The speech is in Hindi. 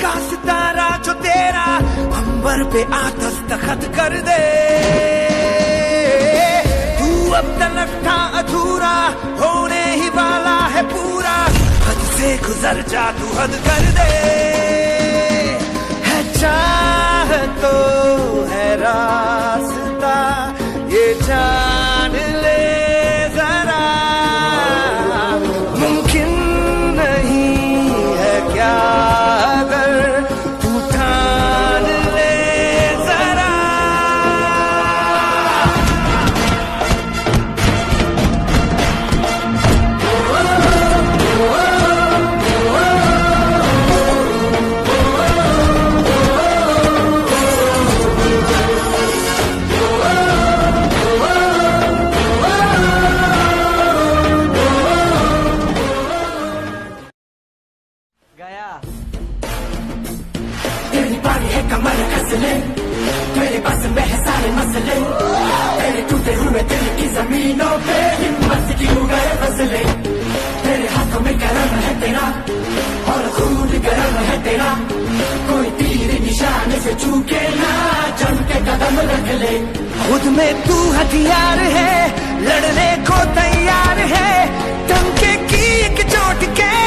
चमका सितारा जो तेरा अंबर पे आ दस्तखत कर दे। तू अब तलक था अधूरा होने ही वाला है पूरा। हद से गुजर जा तू हद कर दे। है चाह तो है रास्ता, ये जान कमर कसले तेरे बस में है सारे मसले तेरे टूटे हुए दिल की जमीनों पे हिम्मत की उगए फसले तेरे हाथों में गरम है तेरा और खून गरम है तेरा कोई तीर निशान से चूके ना जम के कदम रख ले खुद में तू हथियार है लड़ने को तैयार है टंके की एक चोट के